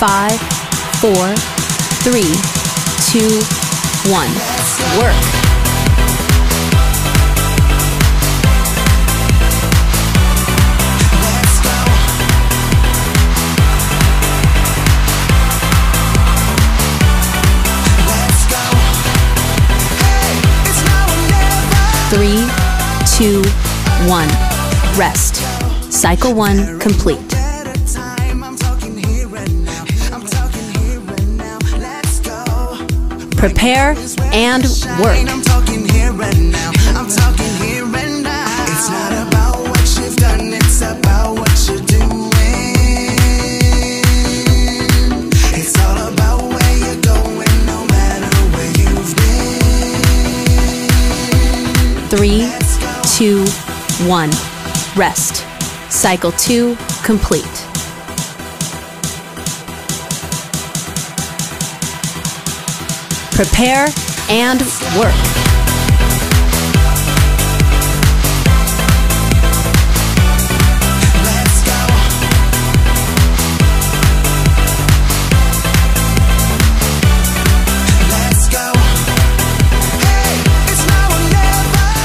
Five, four, three, two, one. Work. Three, two, one. Rest. Cycle one complete. Where you've been. Three, two, one. Rest. Cycle two complete. Prepare and work.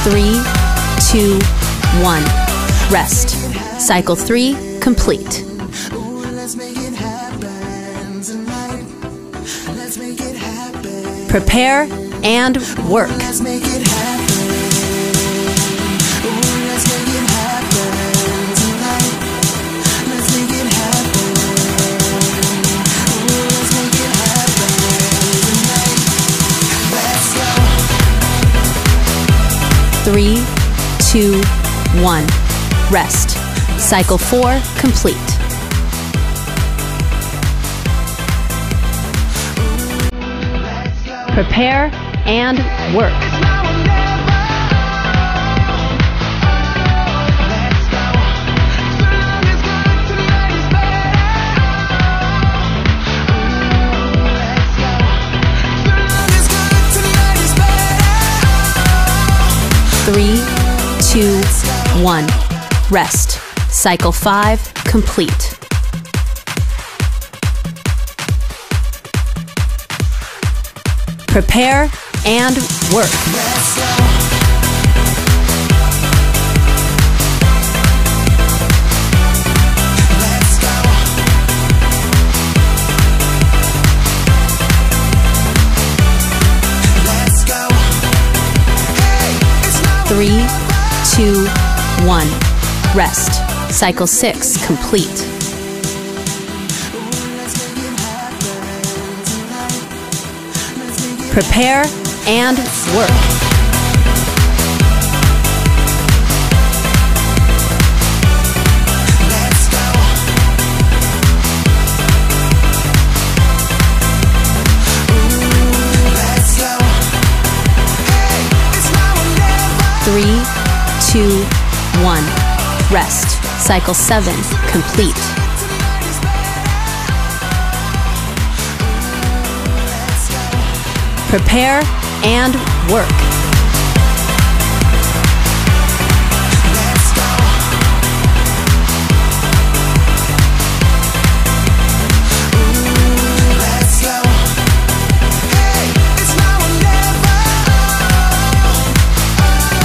Three, two, one. Rest. Cycle three complete. Tonight. Let's go. Three, two, one. Rest. Cycle four complete. Tonight is better. Three, two, one. Rest. Cycle five complete. Prepare and work. Three, two, one. Rest. Cycle six complete. Prepare and work. Three, two, one. Rest. Cycle seven complete. Prepare and work.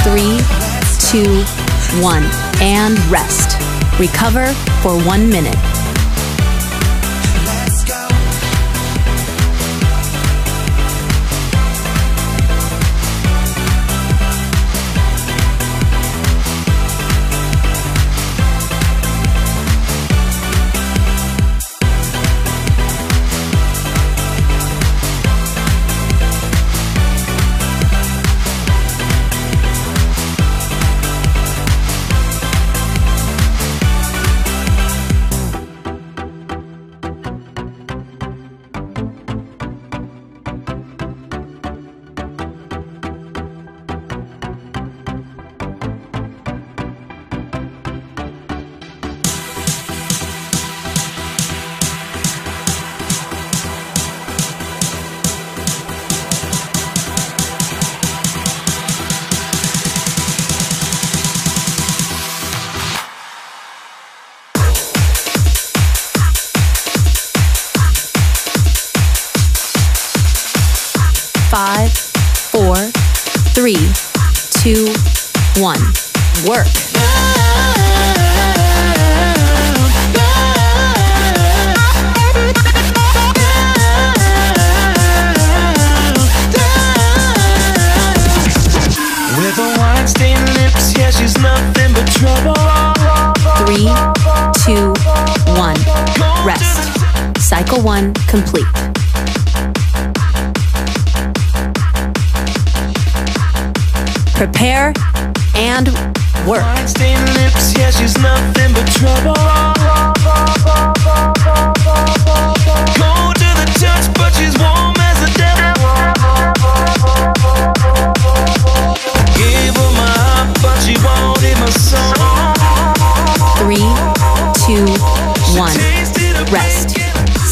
Three, two, one. And rest. Recover for one minute. Cycle one complete. Prepare and work. Lips, yeah, she's nothing but trouble. Cold to the touch, but she's warm as a devil. Gave her my heart, but she wanted my soul. Three, two, one, Tasted a rest.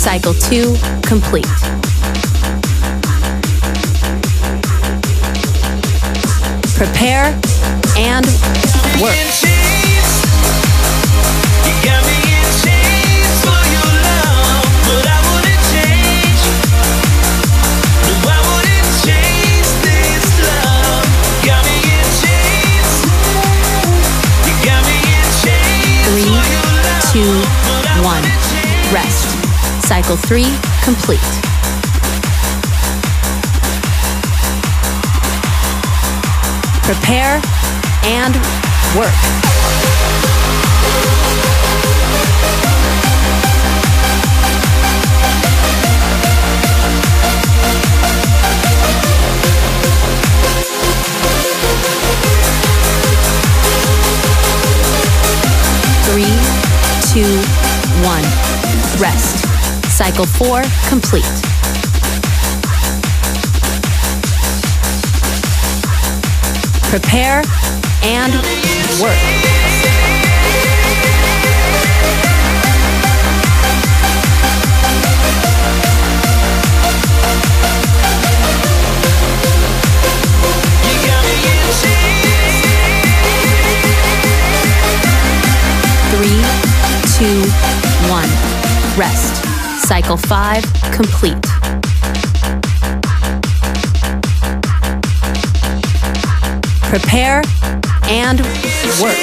Cycle two complete. Prepare and work. Cycle three complete. Prepare and work. Three, two, one, rest. Cycle four complete. Prepare and work. Three, two, one, rest. Cycle five complete. Prepare and work.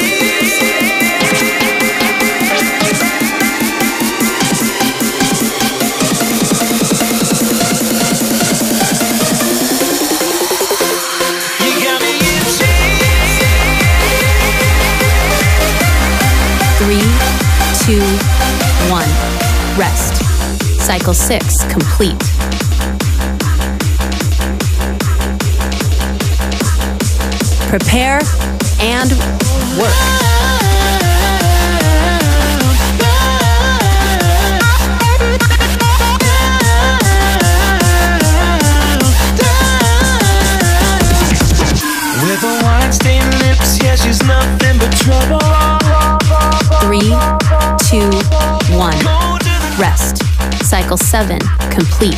Three, two, one, rest. Cycle six complete. Prepare and work. Cycle seven complete.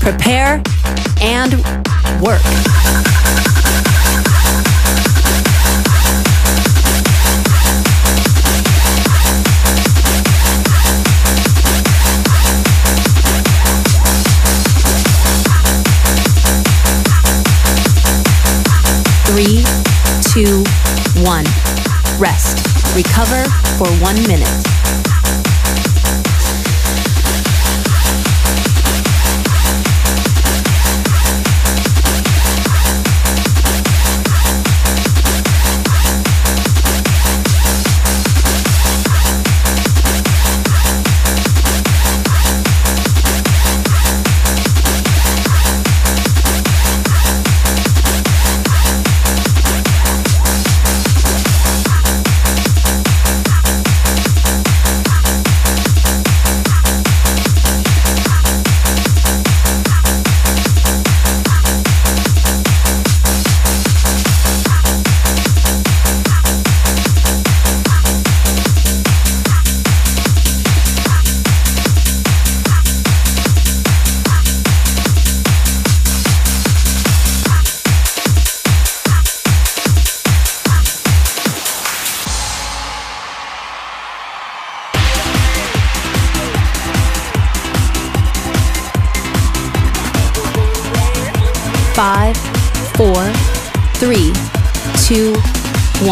Prepare and work. Three, two, one. Rest. Recover for one minute.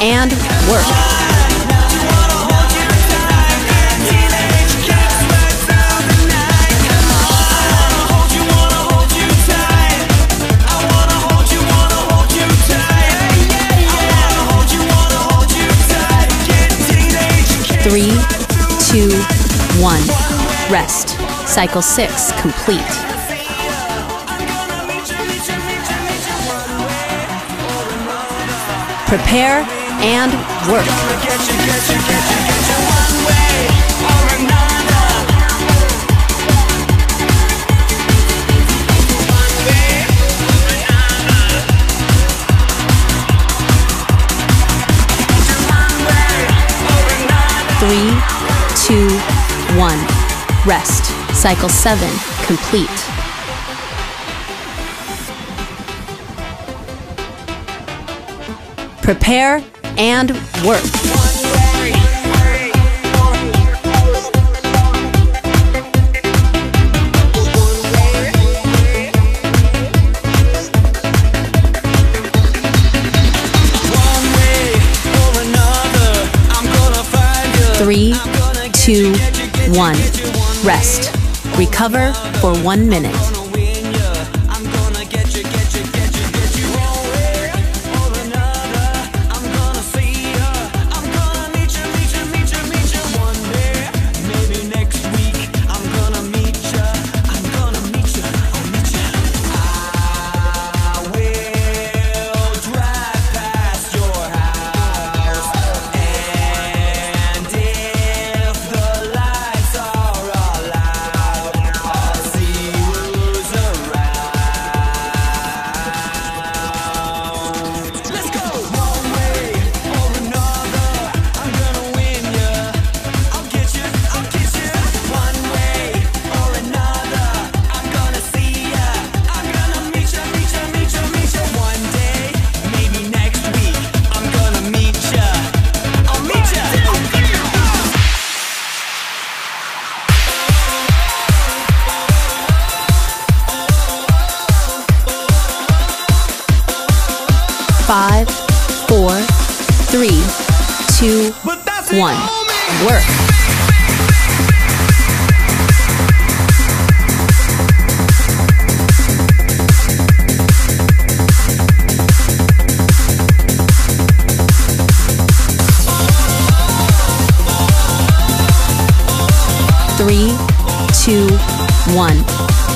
and work. three, two, one. Rest. Cycle six complete. Prepare and work. three, two, one. Rest. Cycle seven, complete. Prepare and work. Three, two, one. Rest. Recover for one minute.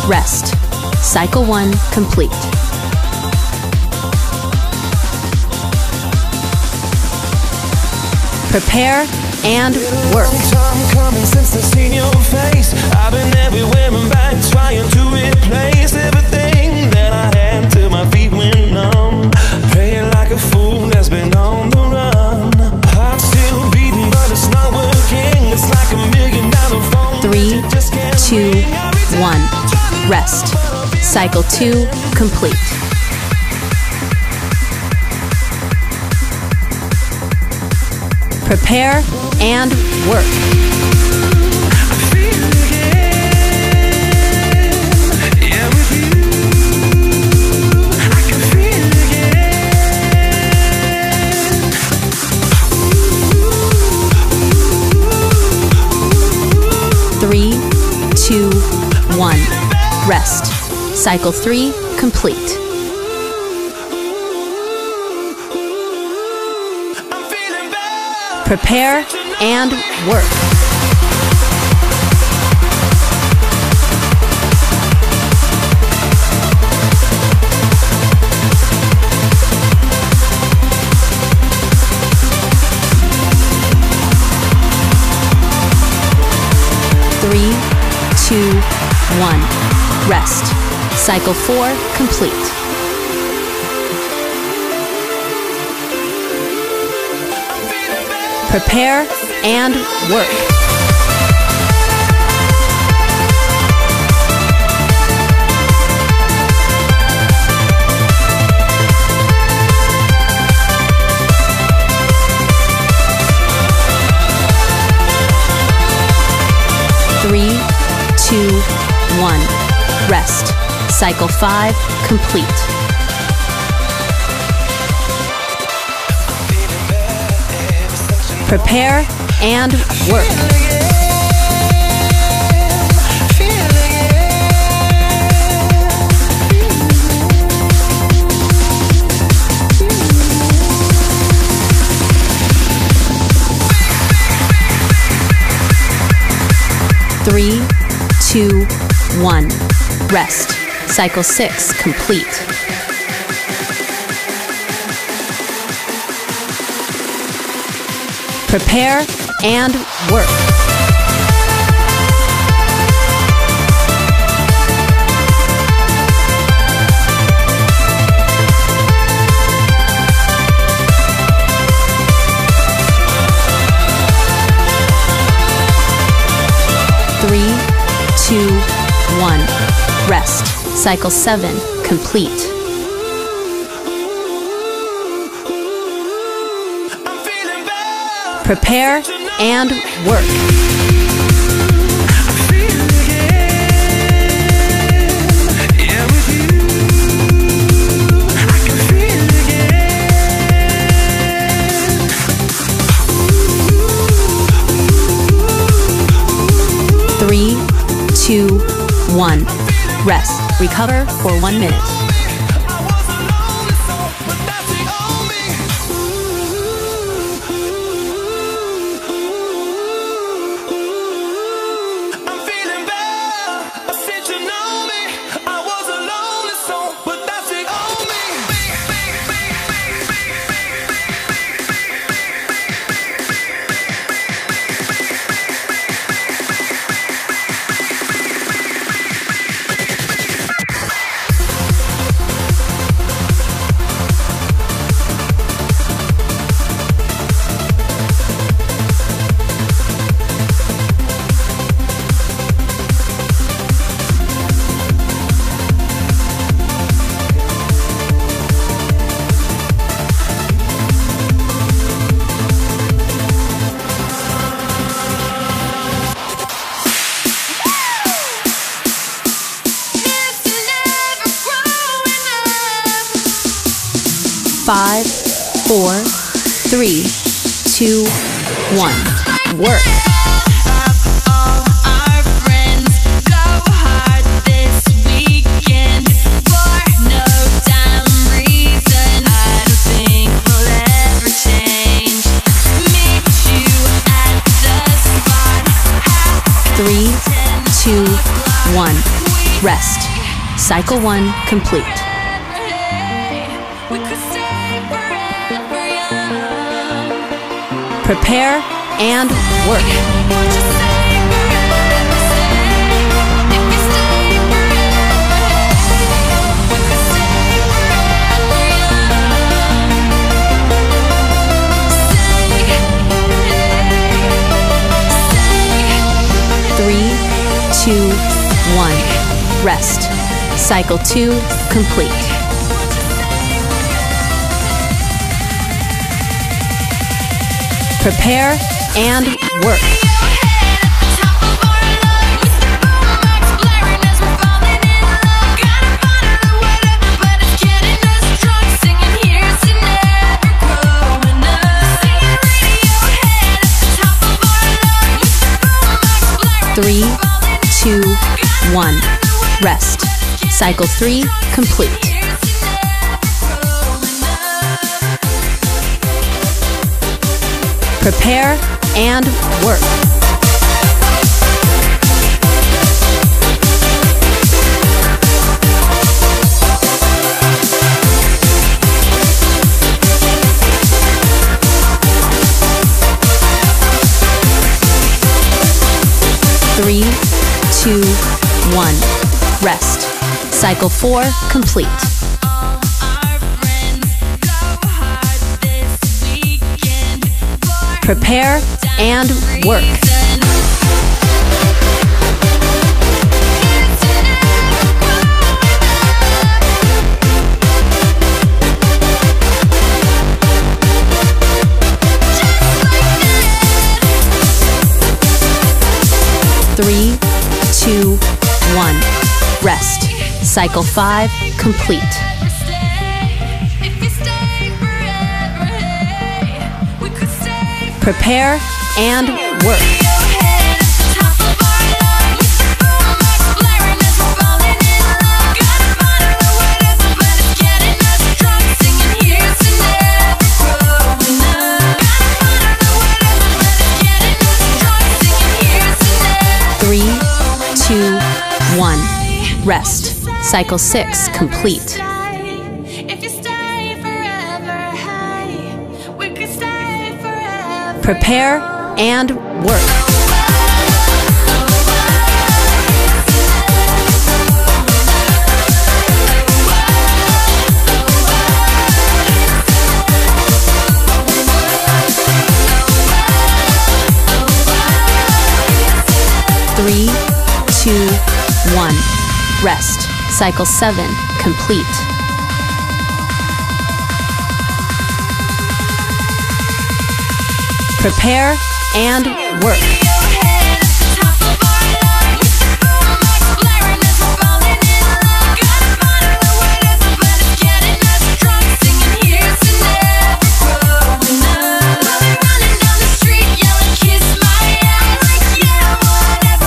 Rest. Cycle one complete. Prepare and work. Coming face. Back trying to replace everything Rest. Cycle two complete. Prepare and work. Rest. Cycle three complete. Prepare and work. Three, two, one. Rest. Cycle four complete. Prepare and work. Three, two, one. Rest. Cycle five complete. Prepare and work. Three, two, one. Rest. Cycle six complete. Prepare and work. Cycle seven complete. Prepare and work. Three, two, one. Rest. Recover for one minute. We could stay forever young. Stay. Three, two, one. Rest. Cycle two complete. Prepare and work. Three, two, one. Rest. Cycle three complete. Prepare and work. Three, two, one. Rest. Cycle four complete. Prepare and work. Cycle five complete. Prepare and work. Could stay forever. Prepare and work. Three, two, one. Rest. Cycle seven complete. Prepare and work.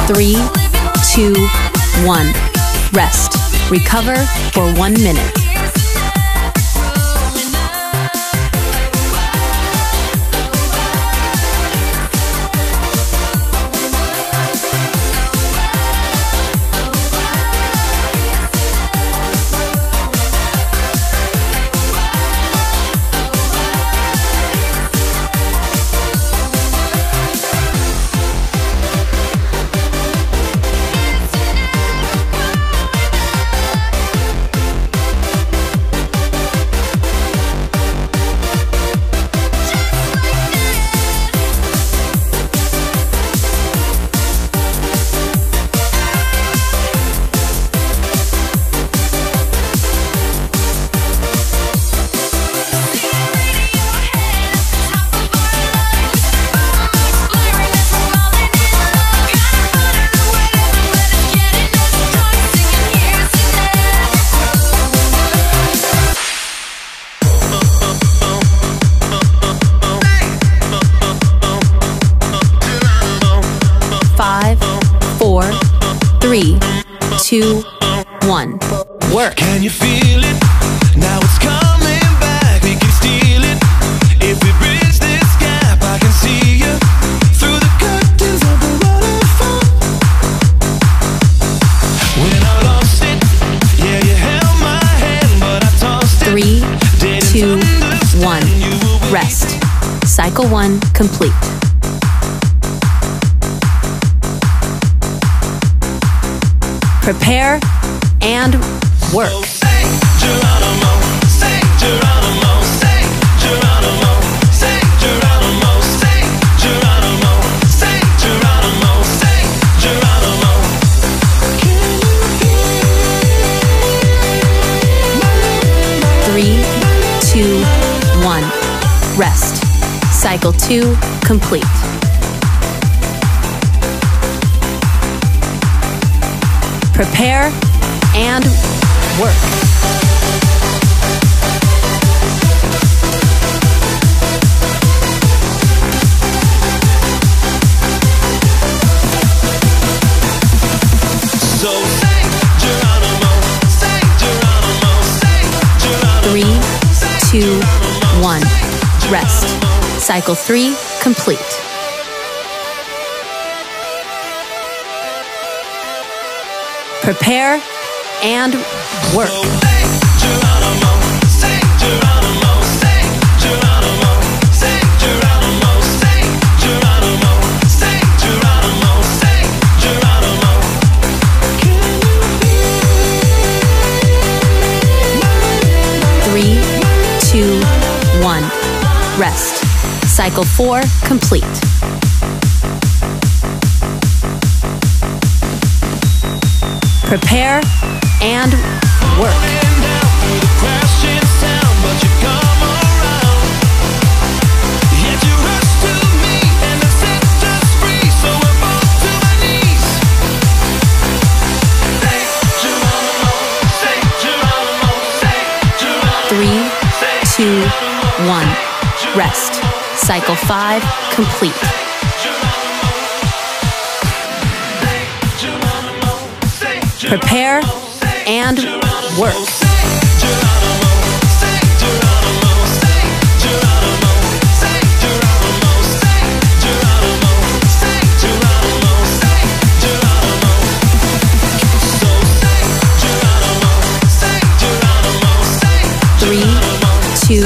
Three, two, one. Rest. Recover for one minute. Two, one. Work. Can you feel it? Now it's coming back. We can steal it. If we bridge this gap, I can see you through the curtains of the waterfall. When I lost it, yeah, you held my hand, but I tossed it. Three, two, one. you were waiting. Rest. Cycle one complete. Geronimo. and work. Three, two, one. Rest. Cycle two complete. Prepare and work. Three, two, one. Rest. Cycle three complete. Geronimo. and work. Three, two, one. Rest. Cycle four complete. Geronimo, and work. Three, two, one. Rest. Cycle five complete. Prepare and work. Three, two,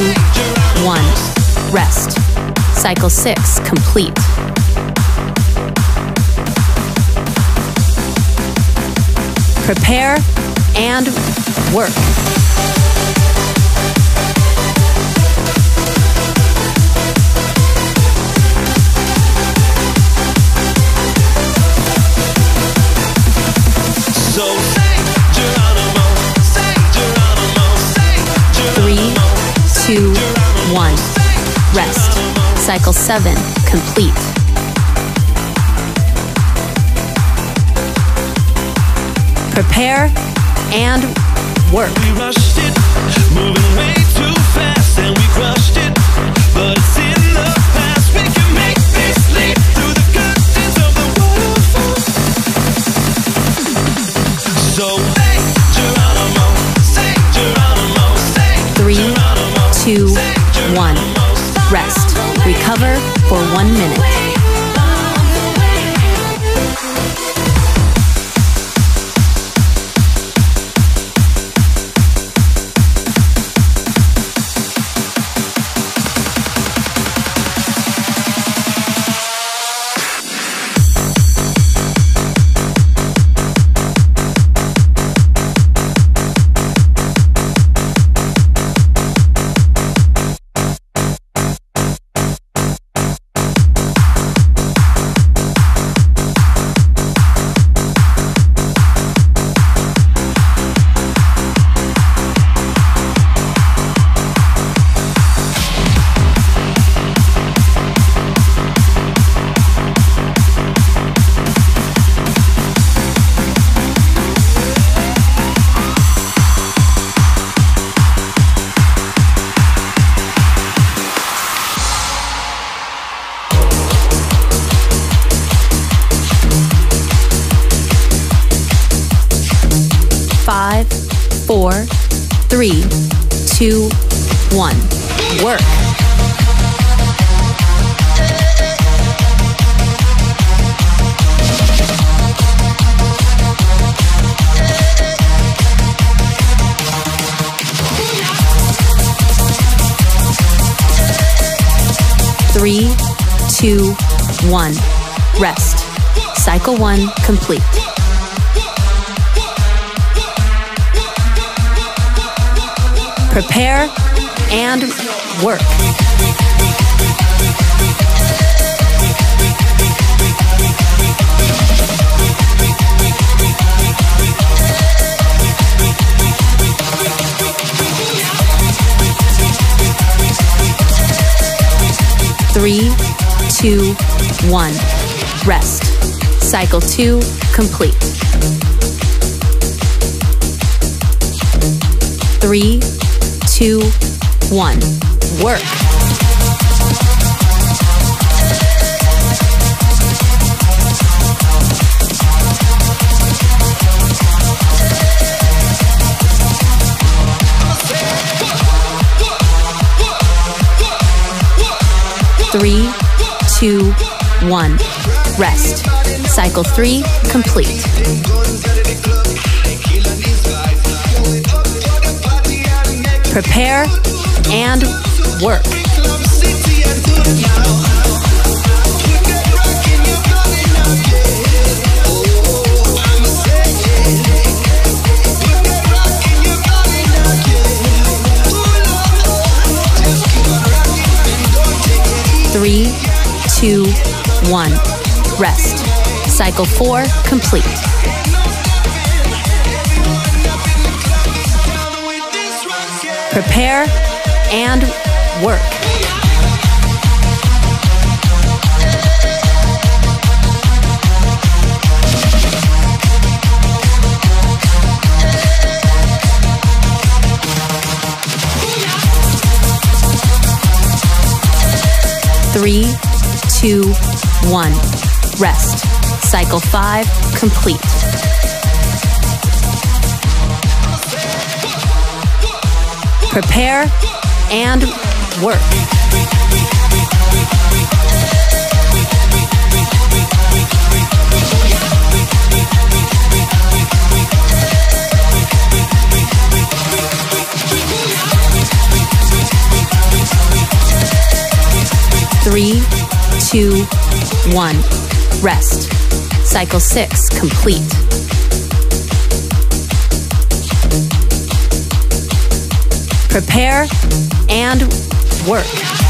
one. Rest. Cycle six complete. Prepare and work. Three, two, one. Rest. Cycle seven complete. Say Geronimo, say Three, two, say one. Rest. Recover for one minute. Three, two, one. Rest. Cycle one complete. Prepare and work. Three, two, one. Rest. Cycle two complete. Three, two, one. Work. Three, two, one. Rest. Cycle three complete. Prepare and work. Three, 1. Rest. Cycle 4 complete. prepare, and work. Three, two, one. Rest. Cycle five complete. Prepare and work. Three, two, one. Rest. Cycle six complete. Prepare and work.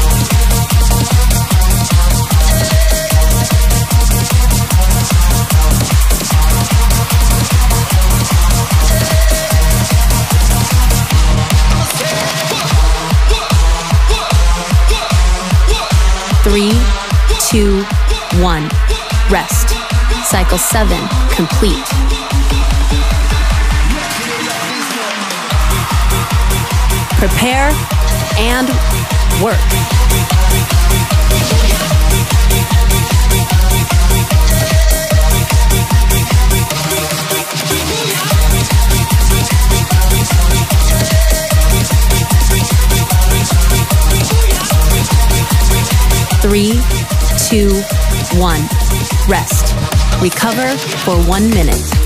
Cycle seven complete. Prepare and work. Three, two, one. Rest. Recover for one minute.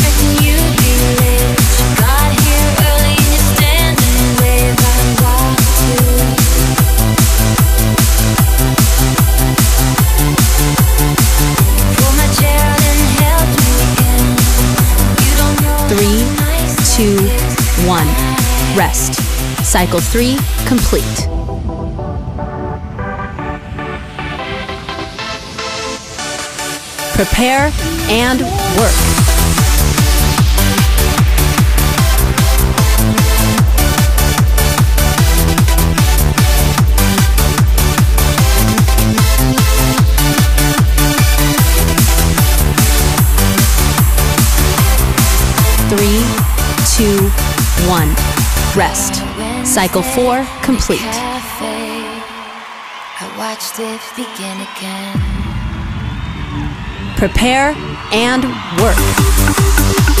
Rest. Cycle 3 complete. Prepare and work. three, two, one. Rest. Cycle 4 complete. Prepare and work.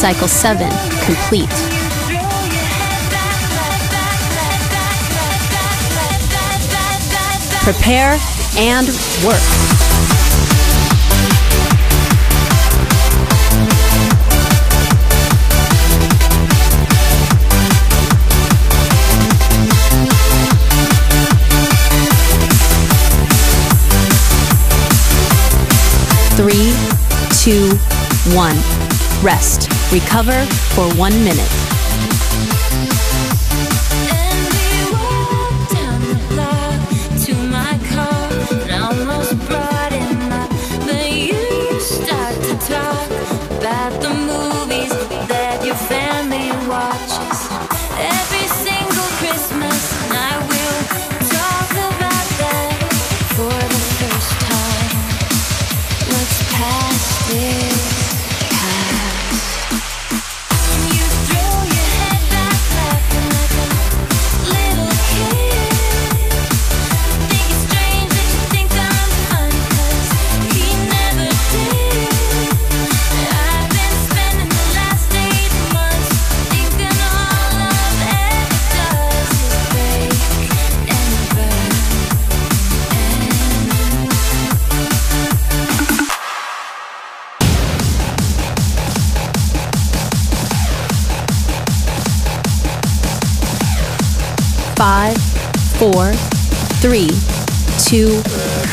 Cycle 7 complete. Prepare and work. three, two, one. Rest. Recover for one minute.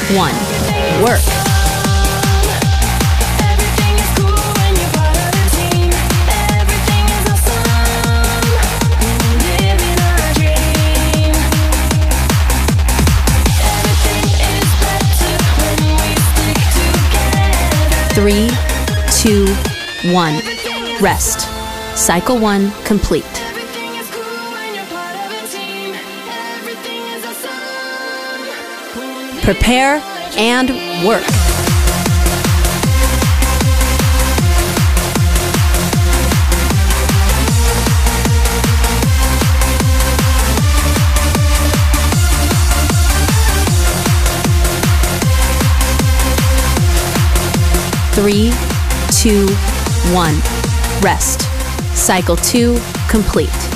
Stick work. Three, two, one. Rest. Cycle one complete. Prepare and work. Three, two, one. Rest. Cycle two complete.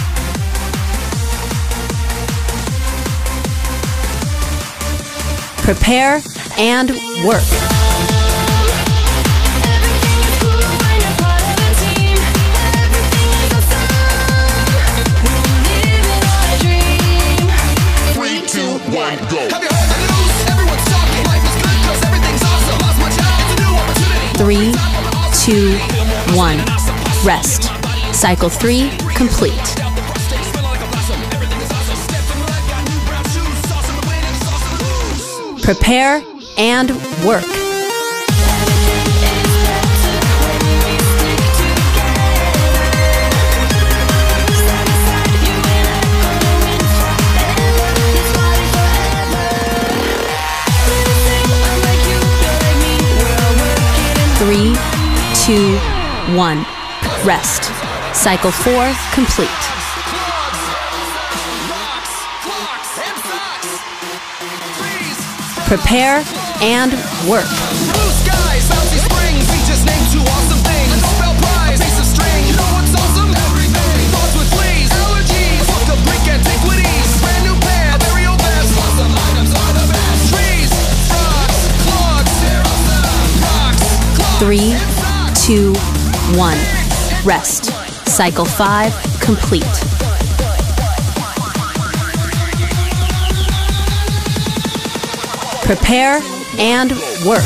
Lost my job. It's a new opportunity. Three, two, one. Rest. Cycle three complete. Prepare and work. Three, two, one. Rest. Cycle four complete. Prepare and work. blue skies, bouncy springs. We just named two awesome things. A Nobel Prize, a piece of string. You know what's awesome? Everything. Thoughts with fleas, allergies, book of Greek antiquities. Brand new pants, very old best. Awesome items are the best. Trees, rocks, clogs, they're awesome. Rocks, clogs, Three, two, one. Rest. Cycle five complete. Prepare and work.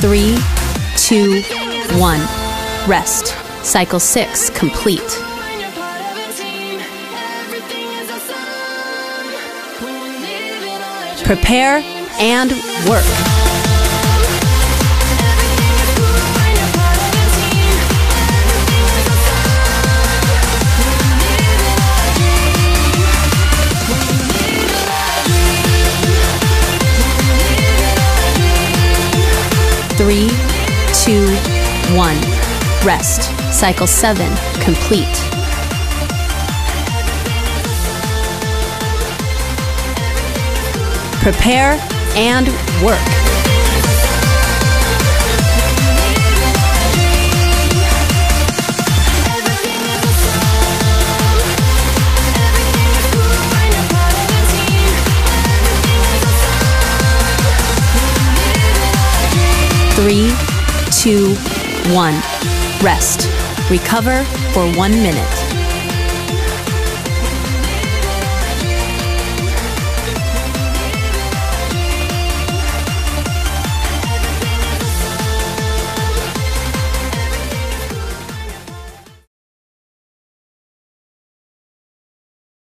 Three, two, one. Rest. Cycle six complete. Living and work. Three, two, one. Rest. Cycle seven complete. Prepare and work. Three, two, one. Rest. Recover for one minute.